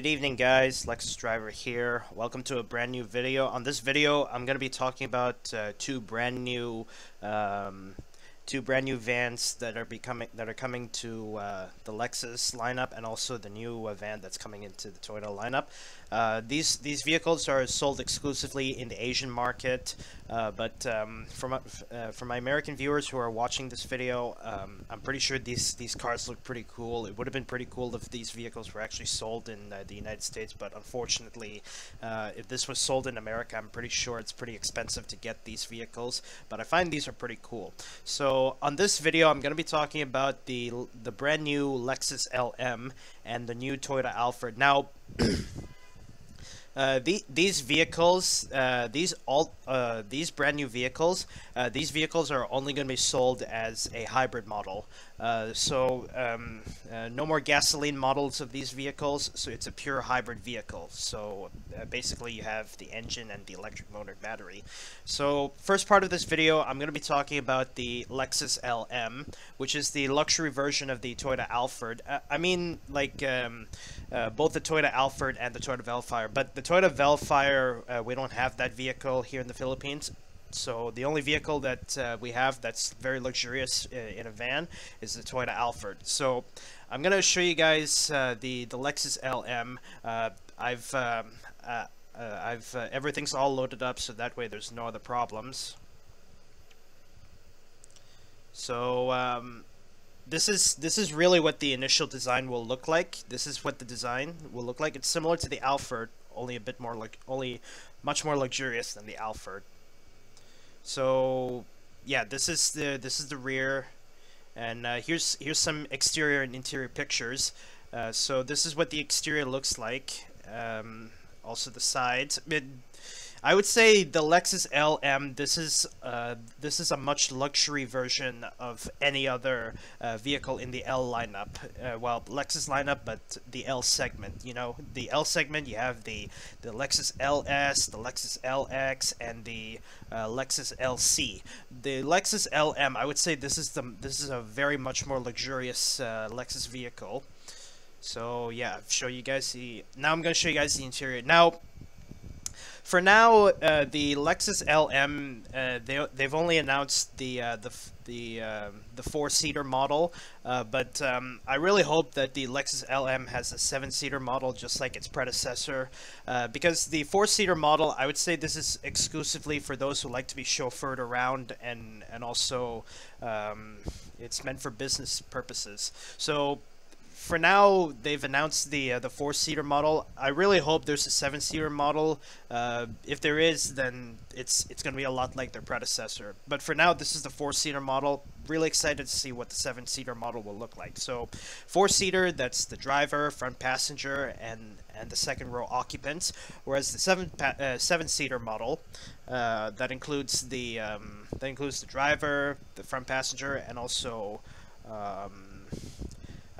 Good evening guys, Lexus Driver here. Welcome to a brand new video. On this video, I'm going to be talking about uh, two brand new um, two brand new vans that are becoming that are coming to uh, the Lexus lineup and also the new uh, van that's coming into the Toyota lineup. Uh, these these vehicles are sold exclusively in the Asian market, uh, but um, from uh, for my American viewers who are watching this video, um, I'm pretty sure these these cars look pretty cool. It would have been pretty cool if these vehicles were actually sold in uh, the United States, but unfortunately, if this was sold in America, I'm pretty sure it's pretty expensive to get these vehicles. But I find these are pretty cool. So on this video, I'm going to be talking about the the brand new Lexus LM and the new Toyota Alphard. Now. Uh, the, these vehicles, uh, these all, uh, these brand new vehicles, uh, these vehicles are only going to be sold as a hybrid model. Uh, so um, uh, no more gasoline models of these vehicles. So it's a pure hybrid vehicle. So basically, you have the engine and the electric motor battery. So first part of this video, I'm going to be talking about the Lexus LM, which is the luxury version of the Toyota Alphard. I mean, like um, both the Toyota Alphard and the Toyota Vellfire, but the Toyota Vellfire, uh, we don't have that vehicle here in the Philippines. So the only vehicle that uh, we have that's very luxurious uh, in a van is the Toyota Alphard. So I'm gonna show you guys uh, the the Lexus LM. Uh, I've um, uh, I've everything's all loaded up, so that way there's no other problems. So um, this is this is really what the initial design will look like. This is what the design will look like. It's similar to the Alphard, only a bit more like only much more luxurious than the Alphard. So yeah, this is the this is the rear, and uh, here's here's some exterior and interior pictures. Uh, so this is what the exterior looks like. Um, also the sides. It, I would say the Lexus LM. This is uh, this is a much luxury version of any other uh, vehicle in the L lineup. Uh, well, Lexus lineup, but the L segment. You know, the L segment. You have the the Lexus LS, the Lexus LX, and the uh, Lexus LC. The Lexus LM. I would say this is the this is a very much more luxurious uh, Lexus vehicle. So yeah, show you guys the. Now I'm gonna show you guys the interior. Now for now, uh, the Lexus LM uh, they they've only announced the uh, the the um, the four seater model, uh, but um, I really hope that the Lexus LM has a seven seater model just like its predecessor, uh, because the four seater model I would say this is exclusively for those who like to be chauffeured around and and also um, it's meant for business purposes. So for now, they've announced the uh, the four seater model. I really hope there's a seven seater model. Uh, if there is, then it's it's going to be a lot like their predecessor. But for now, this is the four seater model. Really excited to see what the seven seater model will look like. So, four seater, that's the driver, front passenger, and and the second row occupants. Whereas the seven uh, seven seater model, uh, that includes the um, that includes the driver, the front passenger, and also. Um,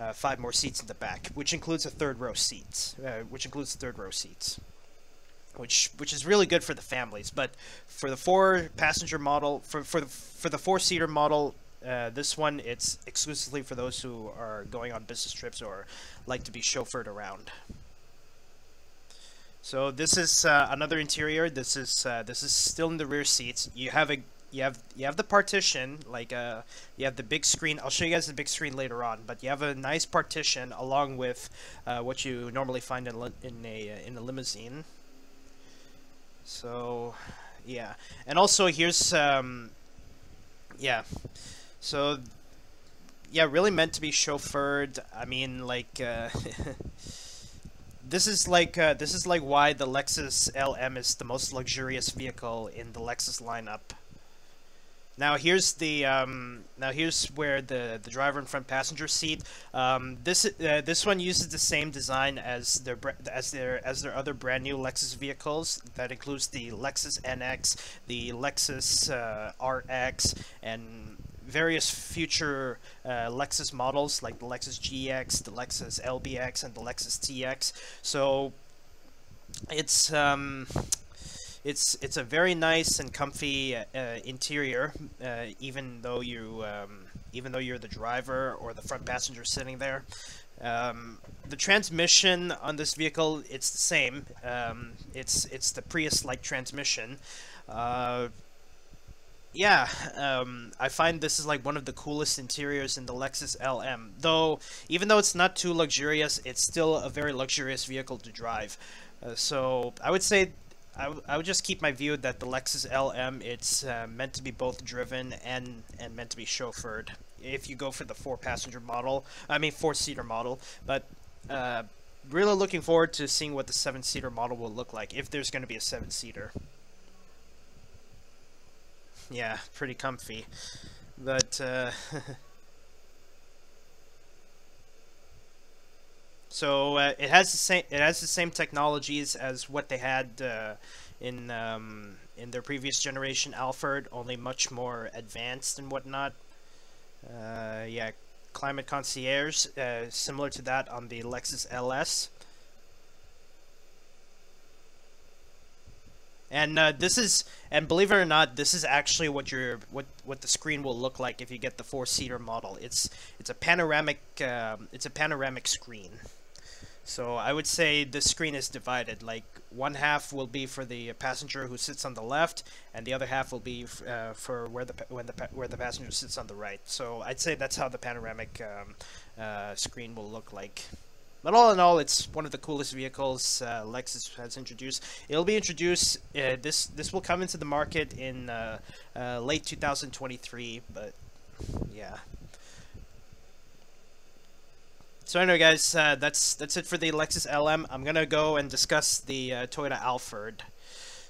uh, five more seats in the back, which includes a third row seats, uh, which includes third row seats, which which is really good for the families. But for the four passenger model, for for the for the four seater model, uh, this one it's exclusively for those who are going on business trips or like to be chauffeured around. So this is uh, another interior. This is uh, this is still in the rear seats. You have a you have you have the partition like uh you have the big screen. I'll show you guys the big screen later on but you have a nice partition along with uh, what you normally find in, in a uh, in a limousine. So yeah. And also here's um yeah. So yeah really meant to be chauffeured. I mean like uh this is like uh, this is like why the Lexus LM is the most luxurious vehicle in the Lexus lineup. Now here's the um, now here's where the the driver and front passenger seat. Um, this uh, this one uses the same design as their as their as their other brand new Lexus vehicles. That includes the Lexus NX, the Lexus uh, RX, and various future uh, Lexus models like the Lexus GX, the Lexus LBX, and the Lexus TX. So it's um, it's it's a very nice and comfy uh, interior, uh, even though you um, even though you're the driver or the front passenger sitting there. Um, the transmission on this vehicle, it's the same. Um, it's it's the Prius-like transmission. Uh, yeah, um, I find this is like one of the coolest interiors in the Lexus LM. Though, even though it's not too luxurious, it's still a very luxurious vehicle to drive. Uh, so I would say I, I would just keep my view that the Lexus LM it's uh, meant to be both driven and and meant to be chauffeured. If you go for the four passenger model, I mean four seater model, but uh, really looking forward to seeing what the seven seater model will look like if there's going to be a seven seater. Yeah, pretty comfy, but. Uh, So uh, it has the same it has the same technologies as what they had uh, in um, in their previous generation Alphard, only much more advanced and whatnot. Uh, yeah, climate concierge, uh, similar to that on the Lexus LS. And uh, this is, and believe it or not, this is actually what your what what the screen will look like if you get the four seater model. It's it's a panoramic um, it's a panoramic screen. So I would say the screen is divided. Like one half will be for the passenger who sits on the left, and the other half will be uh, for where the when the where the passenger sits on the right. So I'd say that's how the panoramic um, uh, screen will look like. But all in all, it's one of the coolest vehicles uh, Lexus has introduced. It'll be introduced. Uh, this this will come into the market in uh, uh, late 2023. But yeah, so anyway, guys, uh, that's that's it for the Lexus LM. I'm gonna go and discuss the uh, Toyota Alphard.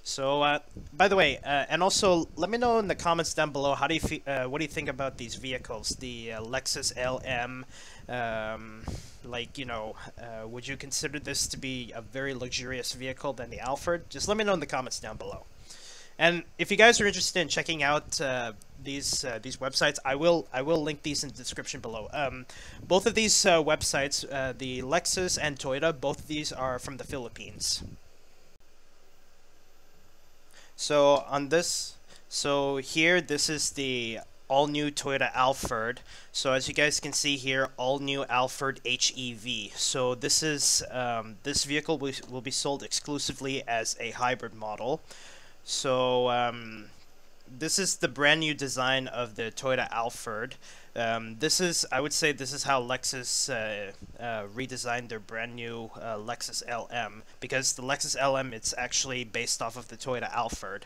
So, uh, by the way, uh, and also let me know in the comments down below how do you uh, what do you think about these vehicles, the uh, Lexus LM? Um, like, you know, would you consider this to be a very luxurious vehicle than the Alphard? Just let me know in the comments down below. And if you guys are interested in checking out uh, these uh, these websites, I will I will link these in the description below. Um, both of these uh, websites, uh, the Lexus and Toyota, both of these are from the Philippines. So on this, so here this is the all new Toyota Alphard. So as you guys can see here, all new Alphard HEV. So this is um, this vehicle will, will be sold exclusively as a hybrid model. So um, this is the brand new design of the Toyota Alphard. Um, this is, I would say, this is how Lexus uh, uh, redesigned their brand new uh, Lexus LM because the Lexus LM it's actually based off of the Toyota Alphard.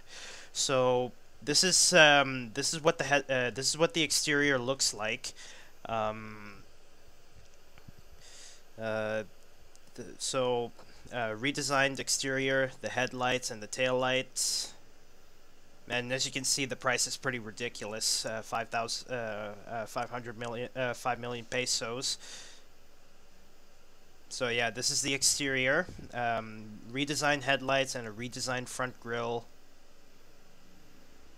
So this is um, this is what the uh, this is what the exterior looks like. Um, uh, so uh, redesigned exterior, the headlights and the tail lights. And as you can see, the price is pretty ridiculous. Uh, 5,000, uh, uh, 500 million, uh, 5 million pesos. So yeah, this is the exterior. Um, redesigned headlights and a redesigned front grille.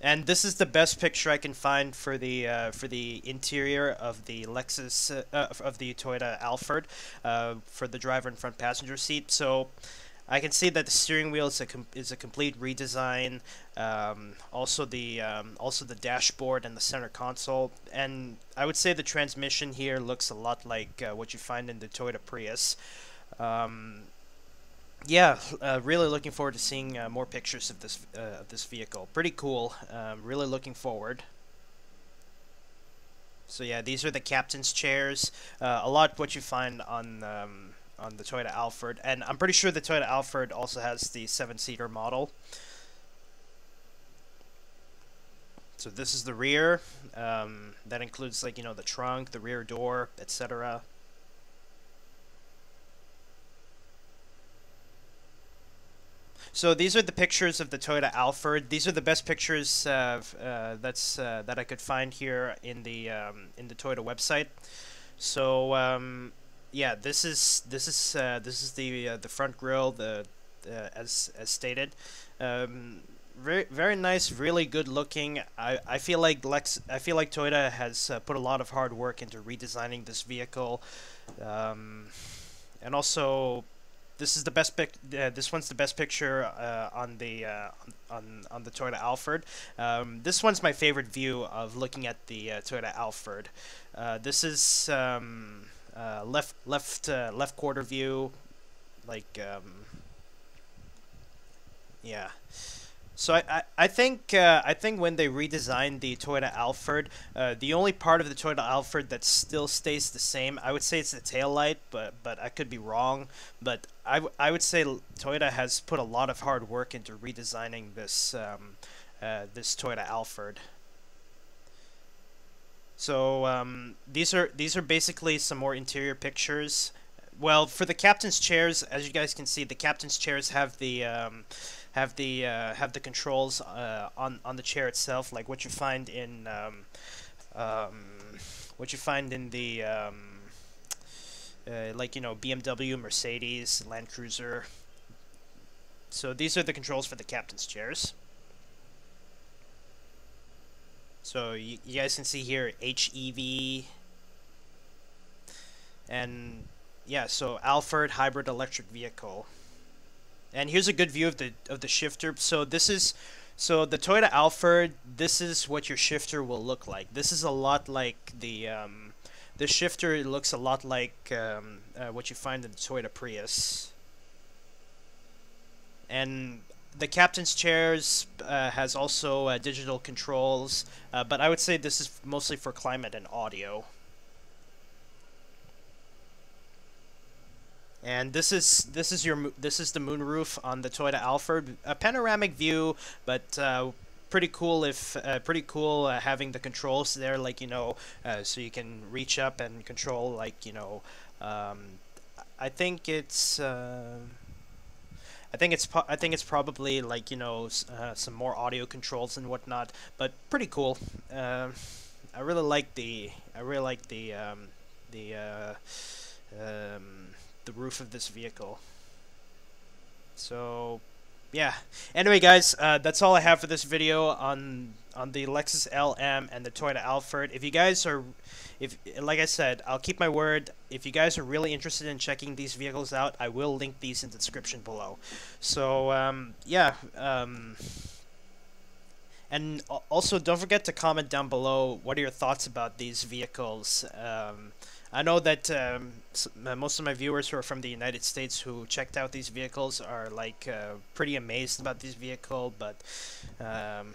And this is the best picture I can find for the uh, for the interior of the Lexus uh, of the Toyota Alphard uh, for the driver and front passenger seat. So I can see that the steering wheel is a is a complete redesign. Um, also the um, also the dashboard and the center console, and I would say the transmission here looks a lot like uh, what you find in the Toyota Prius. Um, yeah, uh, really looking forward to seeing uh, more pictures of this uh, of this vehicle. Pretty cool. Um, really looking forward. So yeah, these are the captain's chairs. Uh, a lot what you find on um, on the Toyota Alphard, and I'm pretty sure the Toyota Alphard also has the seven-seater model. So this is the rear. Um, that includes like you know the trunk, the rear door, etc. So these are the pictures of the Toyota Alphard. These are the best pictures uh, uh, that's uh, that I could find here in the um, in the Toyota website. So um, yeah, this is this is uh, this is the uh, the front grille, the uh, as as stated. Um, very very nice, really good looking. I, I feel like Lex I feel like Toyota has put a lot of hard work into redesigning this vehicle, um, and also this is the best pic. Uh, this one's the best picture uh, on the uh, on on the Toyota Alphard. Um, this one's my favorite view of looking at the uh, Toyota Alphard. Uh, this is um, uh, left left left quarter view, like um, yeah. So I, I, I think uh, I think when they redesigned the Toyota Alphard, uh, the only part of the Toyota Alphard that still stays the same, I would say it's the tail light, but but I could be wrong. But I, I would say Toyota has put a lot of hard work into redesigning this um, uh, this Toyota Alphard. So um, these are these are basically some more interior pictures. Well, for the captain's chairs, as you guys can see, the captain's chairs have the um, have the uh, have the controls uh, on on the chair itself, like what you find in um, um, what you find in the um, uh, like you know BMW, Mercedes, Land Cruiser. So these are the controls for the captain's chairs. So you, you guys can see here HEV and yeah, so Alphard hybrid electric vehicle. And here's a good view of the of the shifter. So this is so the Toyota Alphard, this is what your shifter will look like. This is a lot like the um, the shifter looks a lot like um, uh, what you find in the Toyota Prius. And the captain's chairs uh, has also uh, digital controls, uh, but I would say this is mostly for climate and audio. And this is this is your this is the moonroof on the Toyota Alphard, a panoramic view, but uh, pretty cool if uh, pretty cool uh, having the controls there, like you know, uh, so you can reach up and control like you know. Um, I think it's. Uh, I think it's I think it's probably like you know uh, some more audio controls and whatnot, but pretty cool. Uh, I really like the I really like the um, the um, the roof of this vehicle. So, yeah. Anyway, guys, uh, that's all I have for this video on on the Lexus LM and the Toyota Alphard. If you guys are, if like I said, I'll keep my word. If you guys are really interested in checking these vehicles out, I will link these in the description below. So, um, yeah. Um, and also, don't forget to comment down below what are your thoughts about these vehicles. Um, I know that um, uh, most of my viewers who are from the United States who checked out these vehicles are like uh, pretty amazed about this vehicle, but um,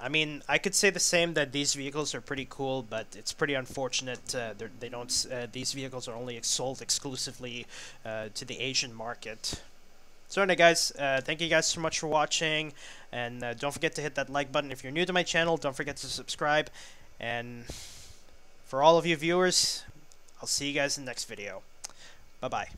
I mean, I could say the same that these vehicles are pretty cool, but it's pretty unfortunate uh, they don't. Uh, these vehicles are only sold exclusively uh, to the Asian market. So anyway, guys, uh, thank you guys so much for watching, and don't forget to hit that like button if you're new to my channel. Don't forget to subscribe, and for all of you viewers, I'll see you guys in the next video. Bye-bye.